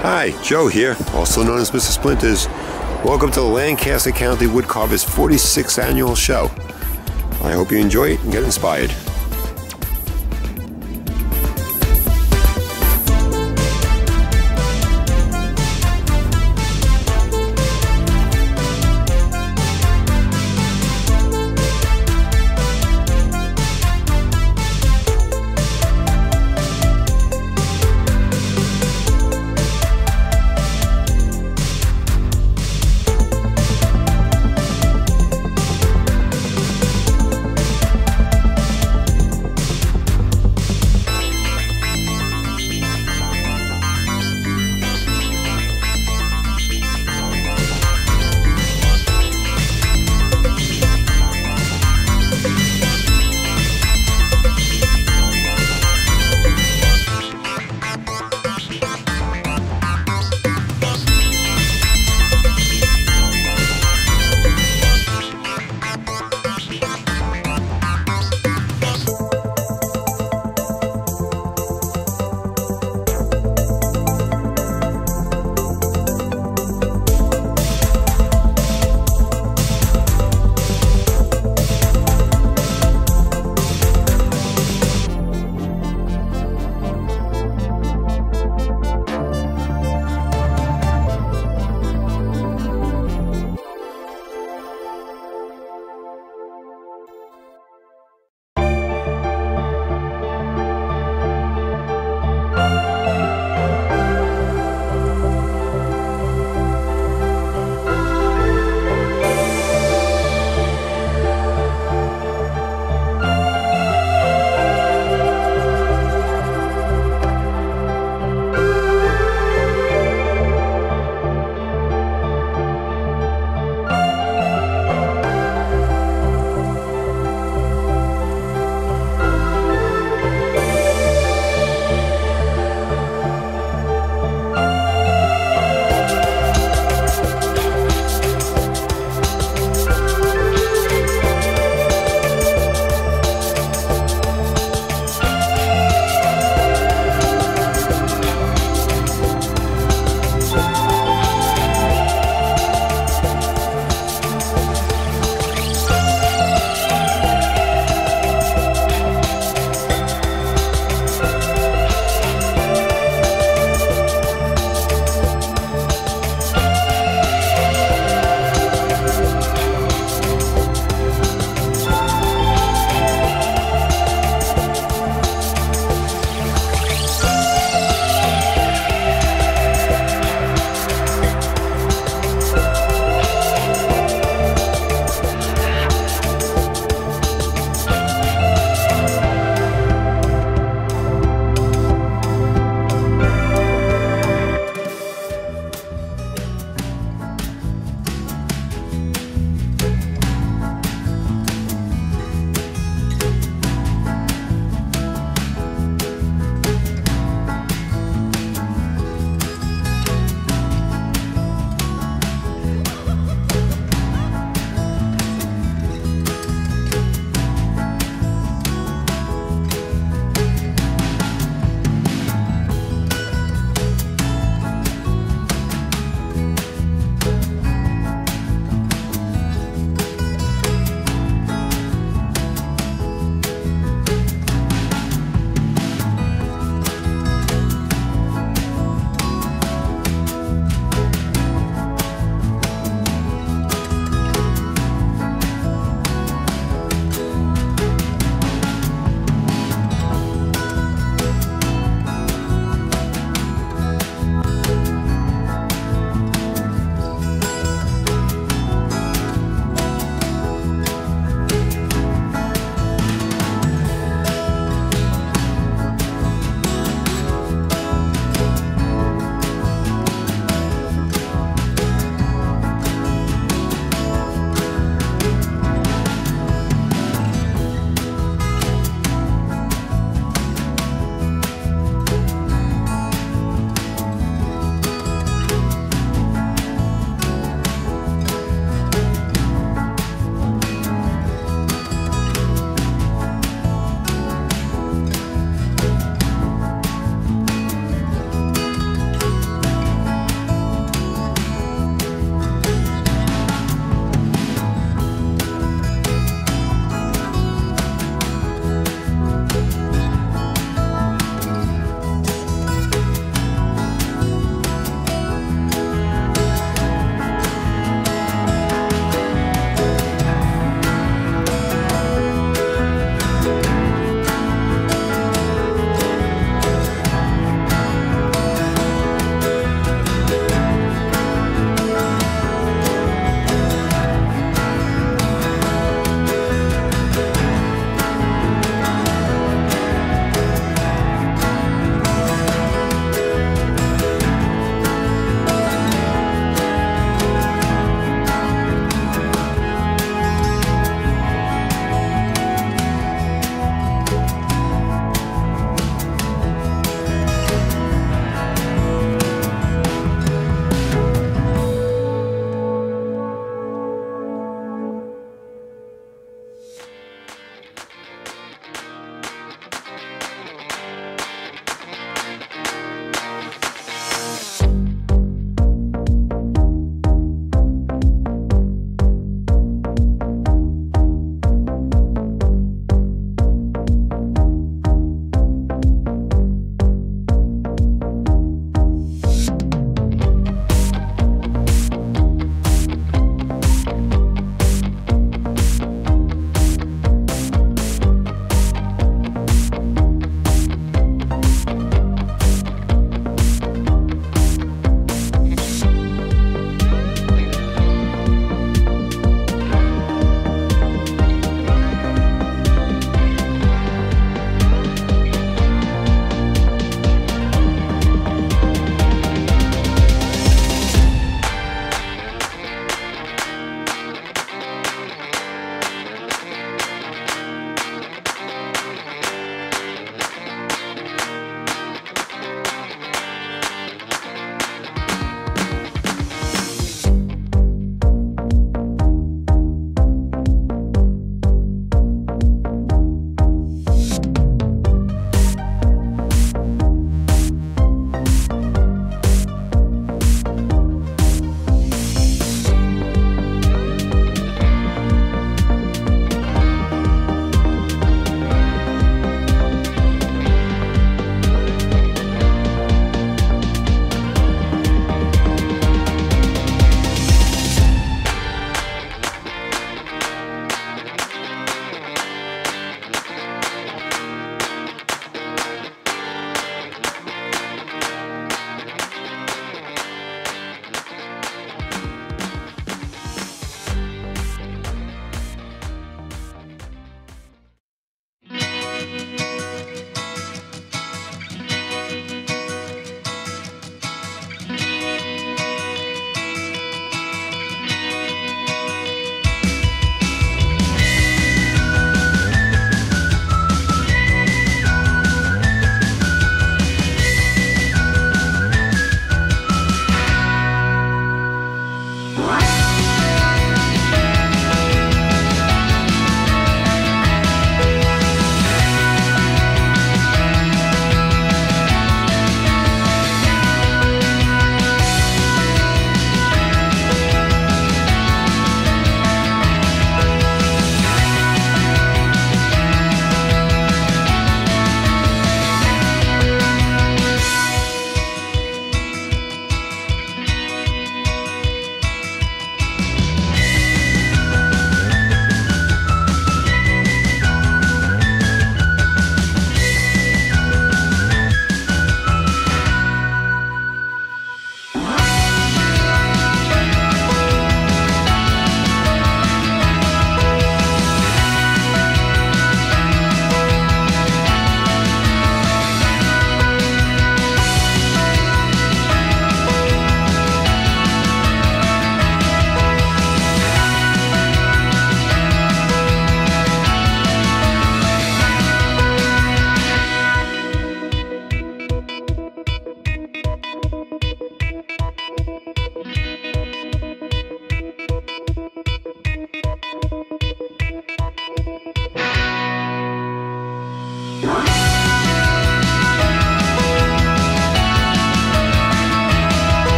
Hi, Joe here, also known as Mr. Splinters. Welcome to the Lancaster County Woodcarvers 46th Annual Show. I hope you enjoy it and get inspired.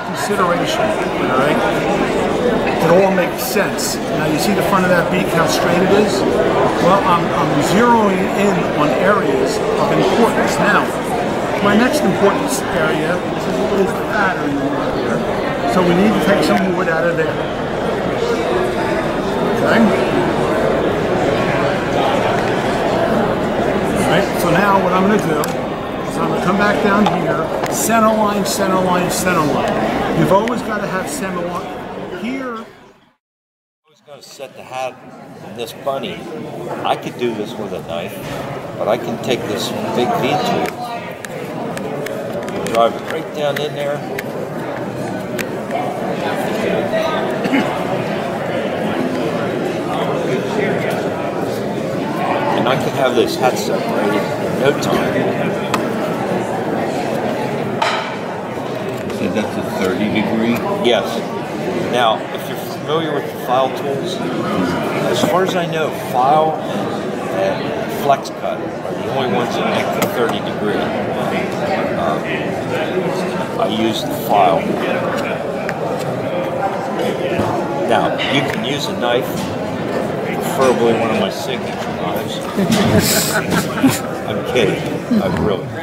Consideration, all right? It all makes sense. Now you see the front of that beak, how straight it is? Well, I'm, I'm zeroing in on areas of importance. Now, my next importance area is the pattern right here. So we need to take some wood out of there. Okay? Right, so now what I'm going to do I'm going to come back down here, center line, center line, center line. You've always got to have center line. Here, I was going to set the hat on this bunny. I could do this with a knife, but I can take this big V tool, drive it right down in there. And I could have this hat separated in no time. That's a 30 degree. Yes. Now, if you're familiar with the Pfeil tools, as far as I know, Pfeil and, and Flexcut are the only ones that make the 30 degree. Um, I use the Pfeil. Now, you can use a knife, preferably one of my signature knives. I'm kidding. I really.